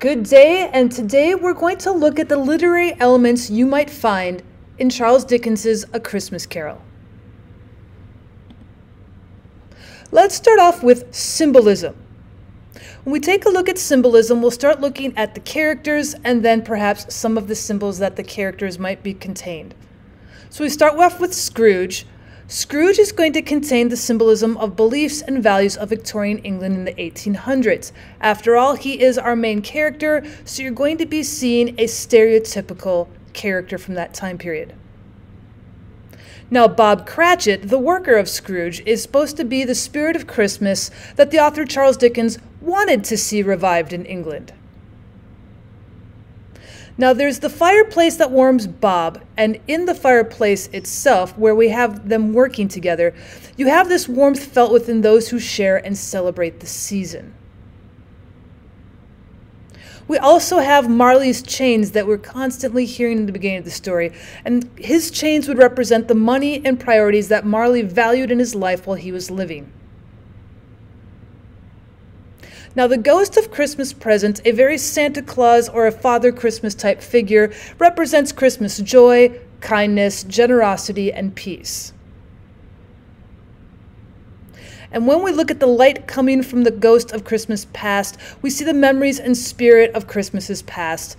Good day, and today we're going to look at the literary elements you might find in Charles Dickens's A Christmas Carol. Let's start off with symbolism. When we take a look at symbolism, we'll start looking at the characters and then perhaps some of the symbols that the characters might be contained. So we start off with Scrooge. Scrooge is going to contain the symbolism of beliefs and values of Victorian England in the 1800s. After all, he is our main character, so you're going to be seeing a stereotypical character from that time period. Now, Bob Cratchit, the worker of Scrooge, is supposed to be the spirit of Christmas that the author Charles Dickens wanted to see revived in England. Now, there's the fireplace that warms Bob, and in the fireplace itself, where we have them working together, you have this warmth felt within those who share and celebrate the season. We also have Marley's chains that we're constantly hearing in the beginning of the story, and his chains would represent the money and priorities that Marley valued in his life while he was living. Now, the ghost of Christmas present, a very Santa Claus or a Father Christmas type figure, represents Christmas joy, kindness, generosity, and peace. And when we look at the light coming from the ghost of Christmas past, we see the memories and spirit of Christmases past.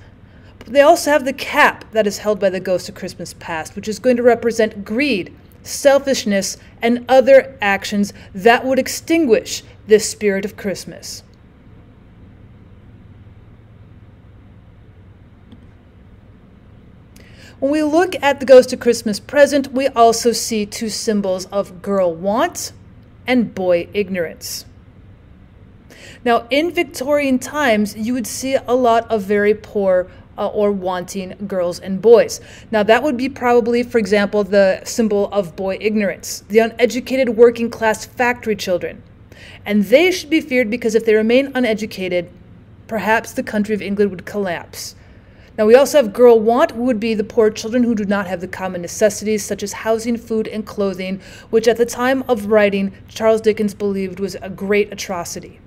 But they also have the cap that is held by the ghost of Christmas past, which is going to represent greed, selfishness, and other actions that would extinguish this spirit of Christmas. When we look at the Ghost of Christmas Present, we also see two symbols of girl want and boy ignorance. Now, in Victorian times, you would see a lot of very poor uh, or wanting girls and boys. Now, that would be probably, for example, the symbol of boy ignorance, the uneducated working class factory children. And they should be feared because if they remain uneducated, perhaps the country of England would collapse. Now, we also have girl want, who would be the poor children who do not have the common necessities such as housing, food, and clothing, which at the time of writing, Charles Dickens believed was a great atrocity.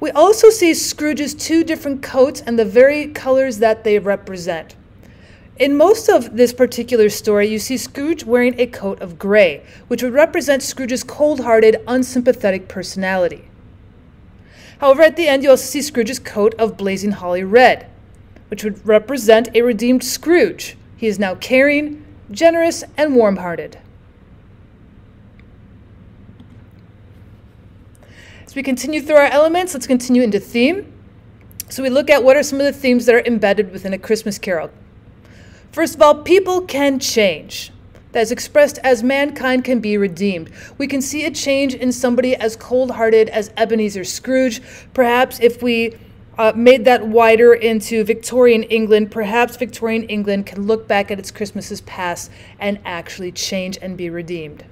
We also see Scrooge's two different coats and the very colors that they represent. In most of this particular story, you see Scrooge wearing a coat of gray, which would represent Scrooge's cold hearted, unsympathetic personality. However, at the end, you also see Scrooge's coat of blazing holly red, which would represent a redeemed Scrooge. He is now caring, generous, and warm hearted. As we continue through our elements, let's continue into theme. So we look at what are some of the themes that are embedded within a Christmas carol. First of all, people can change that is expressed as mankind can be redeemed. We can see a change in somebody as cold hearted as Ebenezer Scrooge. Perhaps if we uh, made that wider into Victorian England, perhaps Victorian England can look back at its Christmases past and actually change and be redeemed.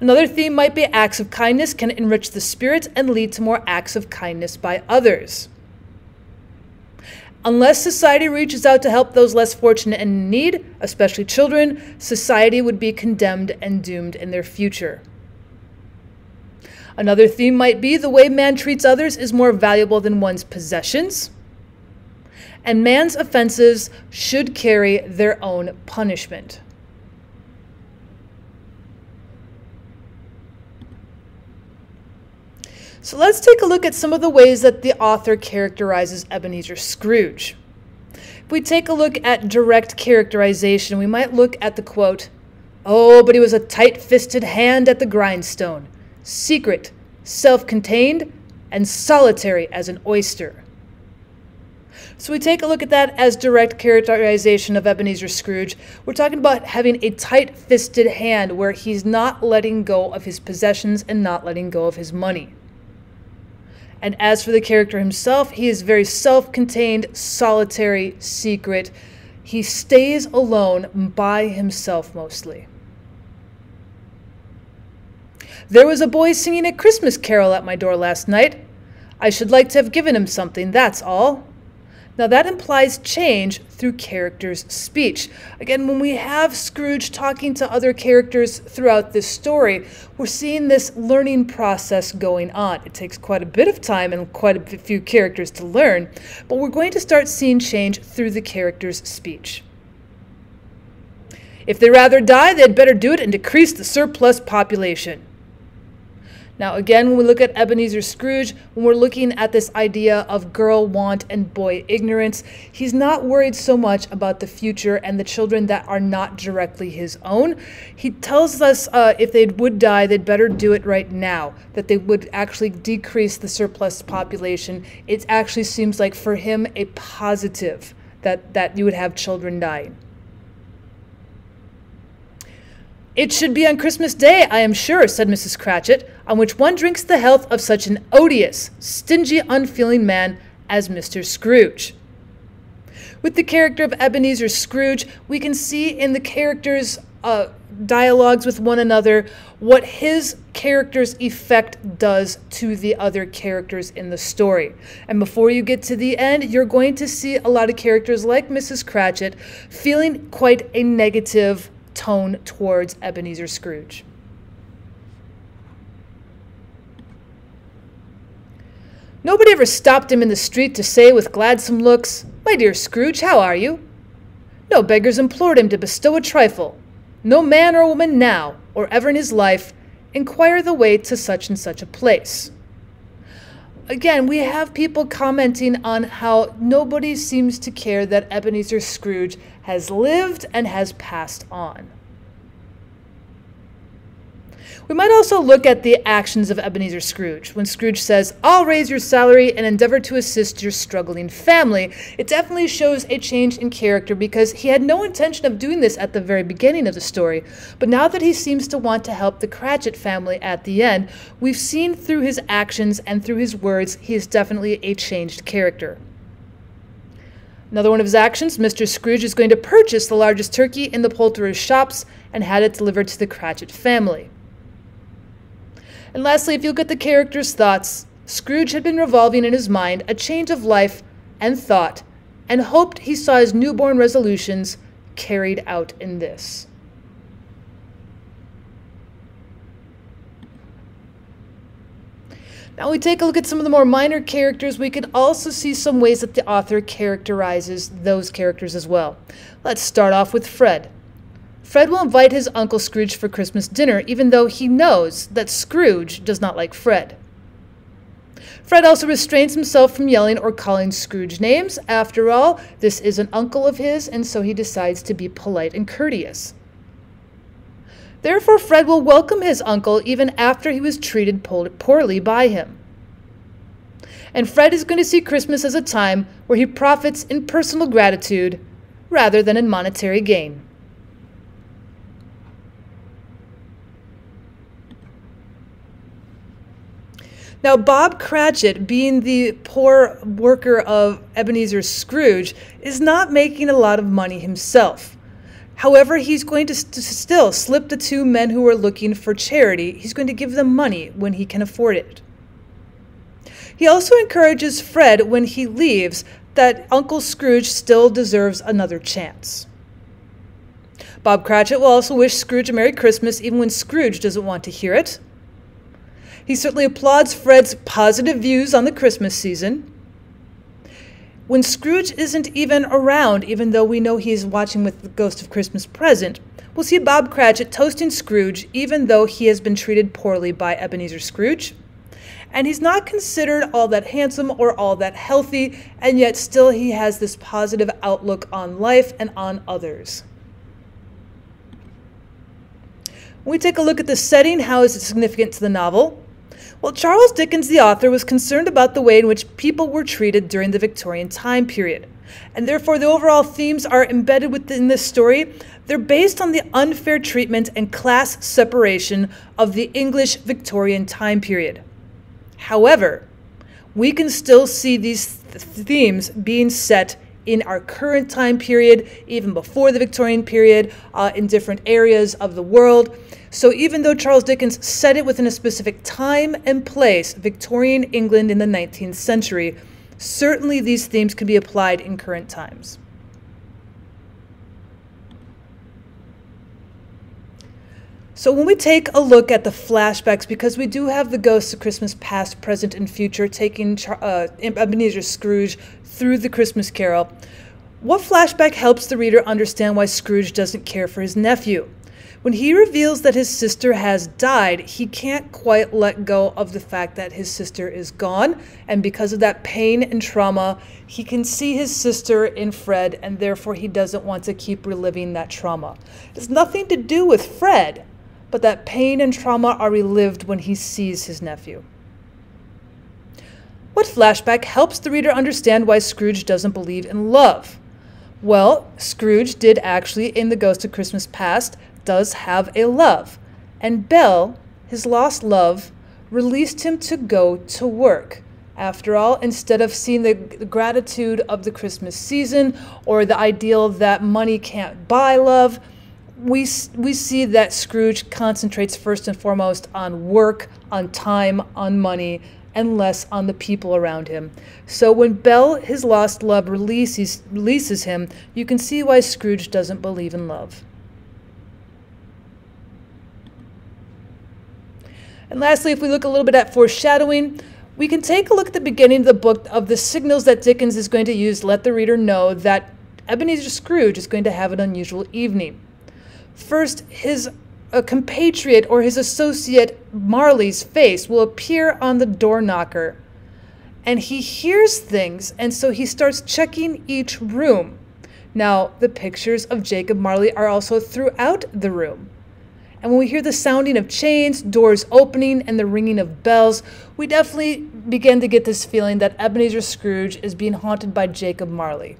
Another theme might be acts of kindness can enrich the spirit and lead to more acts of kindness by others. Unless society reaches out to help those less fortunate and in need, especially children, society would be condemned and doomed in their future. Another theme might be the way man treats others is more valuable than one's possessions. And man's offenses should carry their own punishment. So let's take a look at some of the ways that the author characterizes Ebenezer Scrooge. If we take a look at direct characterization, we might look at the quote, Oh, but he was a tight fisted hand at the grindstone, secret, self contained, and solitary as an oyster. So we take a look at that as direct characterization of Ebenezer Scrooge. We're talking about having a tight fisted hand where he's not letting go of his possessions and not letting go of his money. And as for the character himself, he is very self contained, solitary, secret. He stays alone by himself mostly. There was a boy singing a Christmas carol at my door last night. I should like to have given him something, that's all. Now, that implies change through characters' speech. Again, when we have Scrooge talking to other characters throughout this story, we're seeing this learning process going on. It takes quite a bit of time and quite a few characters to learn, but we're going to start seeing change through the character's speech. If they rather die, they'd better do it and decrease the surplus population. Now, again, when we look at Ebenezer Scrooge, when we're looking at this idea of girl want and boy ignorance, he's not worried so much about the future and the children that are not directly his own. He tells us uh, if they would die, they'd better do it right now, that they would actually decrease the surplus population. It actually seems like for him a positive that, that you would have children dying. It should be on Christmas Day, I am sure, said Mrs. Cratchit, on which one drinks the health of such an odious, stingy, unfeeling man as Mr. Scrooge. With the character of Ebenezer Scrooge, we can see in the characters' uh, dialogues with one another what his character's effect does to the other characters in the story. And before you get to the end, you're going to see a lot of characters like Mrs. Cratchit feeling quite a negative tone towards Ebenezer Scrooge. Nobody ever stopped him in the street to say with gladsome looks, My dear Scrooge, how are you? No beggars implored him to bestow a trifle. No man or woman now, or ever in his life, inquire the way to such and such a place. Again, we have people commenting on how nobody seems to care that Ebenezer Scrooge has lived and has passed on. We might also look at the actions of Ebenezer Scrooge. When Scrooge says, I'll raise your salary and endeavor to assist your struggling family, it definitely shows a change in character because he had no intention of doing this at the very beginning of the story. But now that he seems to want to help the Cratchit family at the end, we've seen through his actions and through his words, he is definitely a changed character. Another one of his actions, Mr. Scrooge is going to purchase the largest turkey in the poulterer's shops and had it delivered to the Cratchit family. And lastly, if you look at the character's thoughts, Scrooge had been revolving in his mind a change of life and thought, and hoped he saw his newborn resolutions carried out in this. Now we take a look at some of the more minor characters, we can also see some ways that the author characterizes those characters as well. Let's start off with Fred. Fred will invite his Uncle Scrooge for Christmas dinner, even though he knows that Scrooge does not like Fred. Fred also restrains himself from yelling or calling Scrooge names. After all, this is an uncle of his, and so he decides to be polite and courteous. Therefore, Fred will welcome his uncle even after he was treated poorly by him. And Fred is going to see Christmas as a time where he profits in personal gratitude rather than in monetary gain. Now, Bob Cratchit, being the poor worker of Ebenezer Scrooge, is not making a lot of money himself. However, he's going to st- still slip the two men who are looking for charity, he's going to give them money when he can afford it. He also encourages Fred when he leaves that Uncle Scrooge still deserves another chance. Bob Cratchit will also wish Scrooge a Merry Christmas even when Scrooge doesn't want to hear it. He certainly applauds Fred's positive views on the Christmas season. When Scrooge isn't even around, even though we know he's watching with the Ghost of Christmas Present, we'll see Bob Cratchit toasting Scrooge, even though he has been treated poorly by Ebenezer Scrooge. And he's not considered all that handsome or all that healthy, and yet still he has this positive outlook on life and on others. When we take a look at the setting, how is it significant to the novel? Well, Charles Dickens, the author, was concerned about the way in which people were treated during the Victorian time period. And therefore, the overall themes are embedded within this story. They're based on the unfair treatment and class separation of the English Victorian time period. However, we can still see these th- themes being set in our current time period, even before the Victorian period, uh, in different areas of the world. So even though Charles Dickens set it within a specific time and place, Victorian England in the 19th century, certainly these themes can be applied in current times. So when we take a look at the flashbacks, because we do have the ghosts of Christmas past, present, and future taking uh, Ebenezer Scrooge through the Christmas Carol, what flashback helps the reader understand why Scrooge doesn't care for his nephew? When he reveals that his sister has died, he can't quite let go of the fact that his sister is gone. And because of that pain and trauma, he can see his sister in Fred, and therefore he doesn't want to keep reliving that trauma. It has nothing to do with Fred, but that pain and trauma are relived when he sees his nephew. What flashback helps the reader understand why Scrooge doesn't believe in love? Well, Scrooge did actually, in The Ghost of Christmas Past, does have a love. And Belle, his lost love, released him to go to work. After all, instead of seeing the, the, gratitude of the Christmas season or the ideal that money can't buy love, we, we see that Scrooge concentrates first and foremost on work, on time, on money, and less on the people around him. So when Belle, his lost love, releases, releases him, you can see why Scrooge doesn't believe in love. And lastly, if we look a little bit at foreshadowing, we can take a look at the beginning of the book of the signals that Dickens is going to use to let the reader know that Ebenezer Scrooge is going to have an unusual evening. First, his a compatriot or his associate Marley's face will appear on the door knocker. And he hears things, and so he starts checking each room. Now, the pictures of Jacob Marley are also throughout the room. And when we hear the sounding of chains, doors opening, and the ringing of bells, we definitely begin to get this feeling that Ebenezer Scrooge is being haunted by Jacob Marley.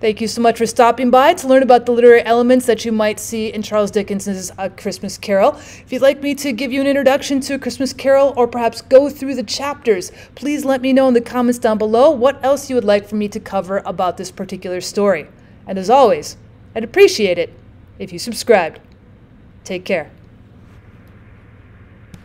Thank you so much for stopping by to learn about the literary elements that you might see in Charles Dickens's A Christmas Carol. If you'd like me to give you an introduction to A Christmas Carol or perhaps go through the chapters, please let me know in the comments down below what else you would like for me to cover about this particular story. And as always, I'd appreciate it if you subscribed. Take care.